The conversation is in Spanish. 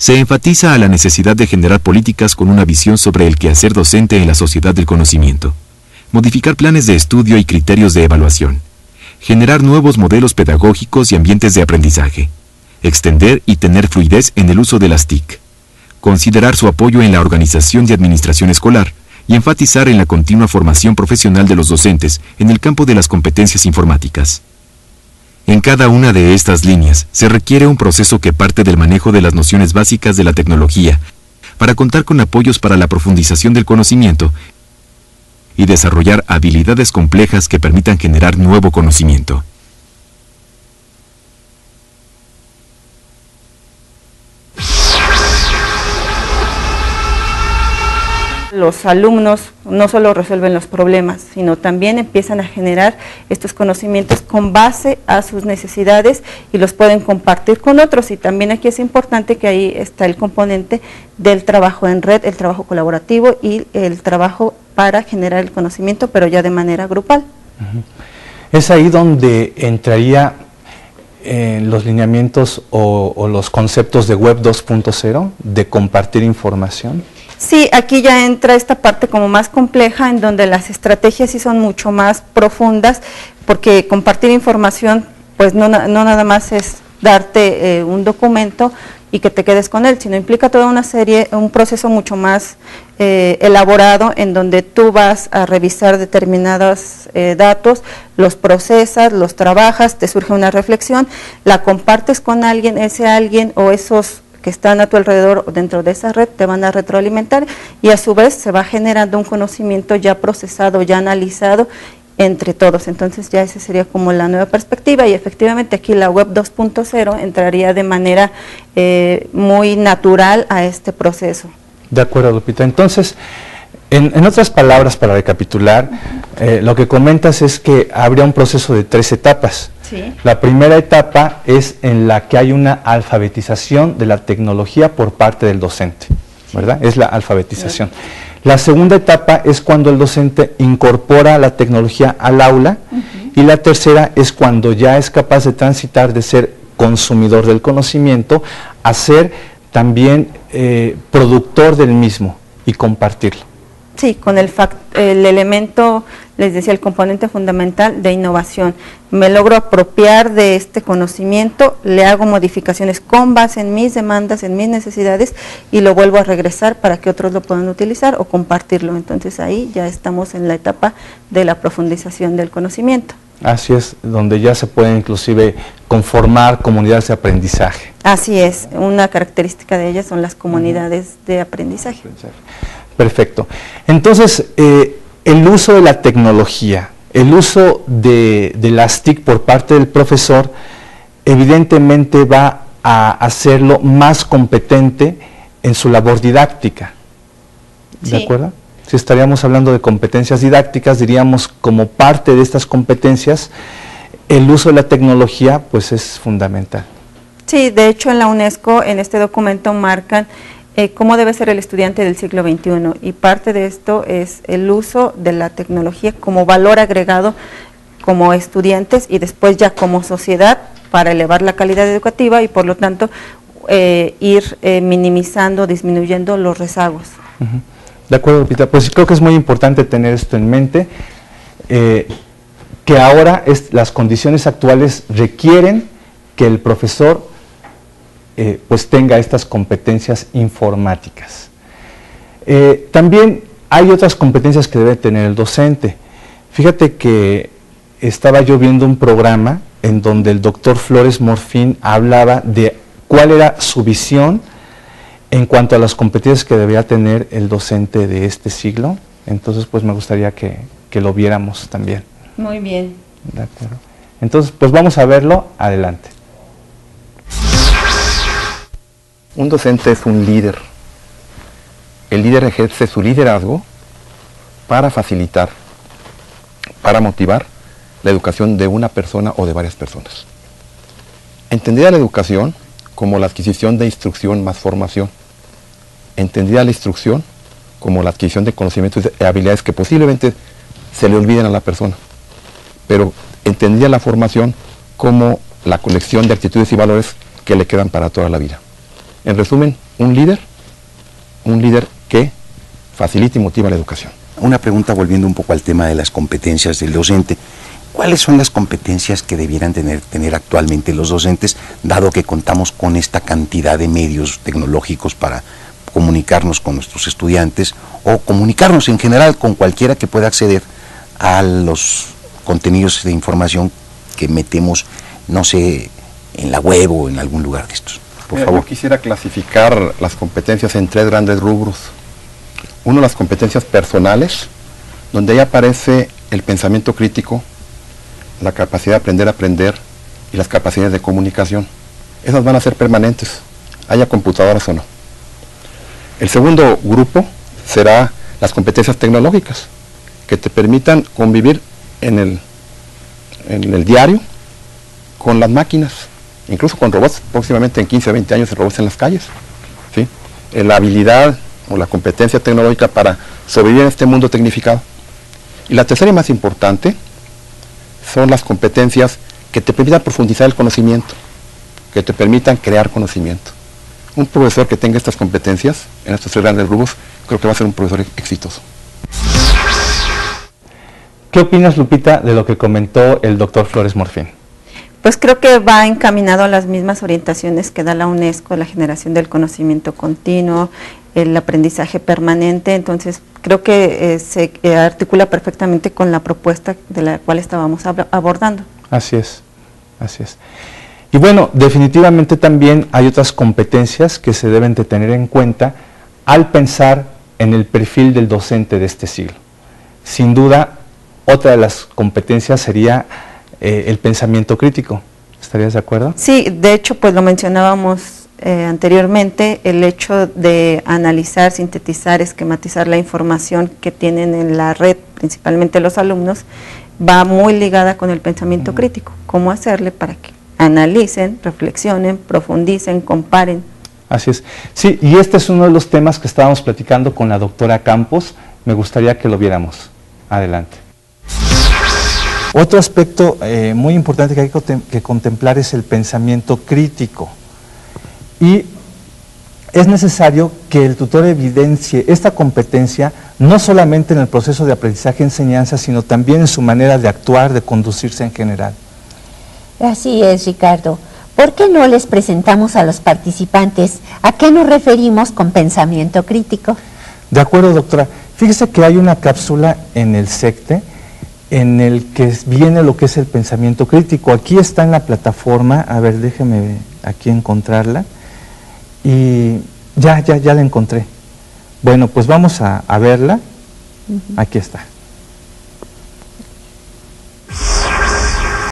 se enfatiza a la necesidad de generar políticas con una visión sobre el quehacer docente en la sociedad del conocimiento, modificar planes de estudio y criterios de evaluación, generar nuevos modelos pedagógicos y ambientes de aprendizaje, extender y tener fluidez en el uso de las TIC, considerar su apoyo en la organización de administración escolar y enfatizar en la continua formación profesional de los docentes en el campo de las competencias informáticas. En cada una de estas líneas se requiere un proceso que parte del manejo de las nociones básicas de la tecnología, para contar con apoyos para la profundización del conocimiento y desarrollar habilidades complejas que permitan generar nuevo conocimiento. Los alumnos no solo resuelven los problemas, sino también empiezan a generar estos conocimientos con base a sus necesidades y los pueden compartir con otros. Y también aquí es importante que ahí está el componente del trabajo en red, el trabajo colaborativo y el trabajo para generar el conocimiento, pero ya de manera grupal. Es ahí donde entraría en eh, los lineamientos o los conceptos de Web 2.0, de compartir información. Sí, aquí ya entra esta parte como más compleja en donde las estrategias sí son mucho más profundas porque compartir información pues no, nada más es darte eh, un documento y que te quedes con él, sino implica toda una serie, un proceso mucho más eh, elaborado en donde tú vas a revisar determinados eh, datos, los procesas, los trabajas, te surge una reflexión, la compartes con alguien, ese alguien o esos que están a tu alrededor dentro de esa red te van a retroalimentar y a su vez se va generando un conocimiento ya procesado, ya analizado entre todos. Entonces ya esa sería como la nueva perspectiva y efectivamente aquí la web 2.0 entraría de manera eh, muy natural a este proceso. De acuerdo, Lupita. Entonces, en, otras palabras, para recapitular, eh, lo que comentas es que habría un proceso de tres etapas. La primera etapa es en la que hay una alfabetización de la tecnología por parte del docente, ¿verdad? Es la alfabetización. La segunda etapa es cuando el docente incorpora la tecnología al aula y la tercera es cuando ya es capaz de transitar de ser consumidor del conocimiento a ser también eh, productor del mismo y compartirlo. Sí, con el, el elemento, les decía, el componente fundamental de innovación. Me logro apropiar de este conocimiento, le hago modificaciones con base en mis demandas, en mis necesidades y lo vuelvo a regresar para que otros lo puedan utilizar o compartirlo. Entonces ahí ya estamos en la etapa de la profundización del conocimiento. Así es, donde ya se pueden inclusive conformar comunidades de aprendizaje. Así es, una característica de ellas son las comunidades de aprendizaje. Perfecto. Entonces, eh, el uso de la tecnología, el uso de, las TIC por parte del profesor, evidentemente va a hacerlo más competente en su labor didáctica. ¿De acuerdo? Si estaríamos hablando de competencias didácticas, diríamos como parte de estas competencias, el uso de la tecnología pues es fundamental. Sí, de hecho en la UNESCO, en este documento marcan eh, cómo debe ser el estudiante del siglo XXI y parte de esto es el uso de la tecnología como valor agregado como estudiantes y después ya como sociedad para elevar la calidad educativa y por lo tanto eh, ir eh, minimizando, disminuyendo los rezagos. De acuerdo, Pita. Pues creo que es muy importante tener esto en mente, que ahora es, las condiciones actuales requieren que el profesor eh, pues tenga estas competencias informáticas. Eh, también hay otras competencias que debe tener el docente. Fíjate que estaba yo viendo un programa en donde el doctor Flores Morfín hablaba de cuál era su visión en cuanto a las competencias que debía tener el docente de este siglo. Entonces, pues me gustaría que, que lo viéramos también. Muy bien. De acuerdo. Entonces, pues vamos a verlo. Adelante. Un docente es un líder. El líder ejerce su liderazgo para facilitar, para motivar la educación de una persona o de varias personas. Entendida la educación como la adquisición de instrucción más formación. Entendida la instrucción como la adquisición de conocimientos y habilidades que posiblemente se le olviden a la persona. Pero entendida la formación como la colección de actitudes y valores que le quedan para toda la vida. En resumen, un líder, un líder que facilita y motiva la educación. Una pregunta volviendo un poco al tema de las competencias del docente. ¿Cuáles son las competencias que debieran tener, tener actualmente los docentes, dado que contamos con esta cantidad de medios tecnológicos para comunicarnos con nuestros estudiantes o comunicarnos en general con cualquiera que pueda acceder a los contenidos de información que metemos, no sé, en la web o en algún lugar de estos? Por favor. Yo quisiera clasificar las competencias en tres grandes rubros. Uno, las competencias personales, donde ahí aparece el pensamiento crítico, la capacidad de aprender a aprender y las capacidades de comunicación. Esas van a ser permanentes, haya computadoras o no. El segundo grupo será las competencias tecnológicas, que te permitan convivir en el, en el diario con las máquinas, incluso con robots, próximamente en 15 o 20 años robots en las calles. ¿sí? Eh, la habilidad o la competencia tecnológica para sobrevivir en este mundo tecnificado. Y la tercera y más importante son las competencias que te permitan profundizar el conocimiento, que te permitan crear conocimiento. Un profesor que tenga estas competencias en estos tres grandes grupos, creo que va a ser un profesor exitoso. ¿Qué opinas, Lupita, de lo que comentó el doctor Flores Morfín? Pues creo que va encaminado a las mismas orientaciones que da la UNESCO, la generación del conocimiento continuo, el aprendizaje permanente, entonces creo que eh, se eh, articula perfectamente con la propuesta de la cual estábamos abordando. Así es, así es. Y bueno, definitivamente también hay otras competencias que se deben de tener en cuenta al pensar en el perfil del docente de este siglo. Sin duda, otra de las competencias sería eh, el pensamiento crítico. ¿Estarías de acuerdo? Sí, de hecho, pues lo mencionábamos eh, anteriormente, el hecho de analizar, sintetizar, esquematizar la información que tienen en la red, principalmente los alumnos, va muy ligada con el pensamiento crítico. ¿Cómo hacerle para que analicen, reflexionen, profundicen, comparen? Así es. Sí, y este es uno de los temas que estábamos platicando con la doctora Campos. Me gustaría que lo viéramos. Adelante. Otro aspecto eh, muy importante que hay que contemplar es el pensamiento crítico. Y es necesario que el tutor evidencie esta competencia no solamente en el proceso de aprendizaje-enseñanza, sino también en su manera de actuar, de conducirse en general. Así es, Ricardo. ¿Por qué no les presentamos a los participantes a qué nos referimos con pensamiento crítico? De acuerdo, doctora. Fíjese que hay una cápsula en el SECTE en el que viene lo que es el pensamiento crítico. Aquí está en la plataforma, a ver, déjeme aquí encontrarla. Y ya, ya, ya la encontré. Bueno, pues vamos a, verla. Aquí está.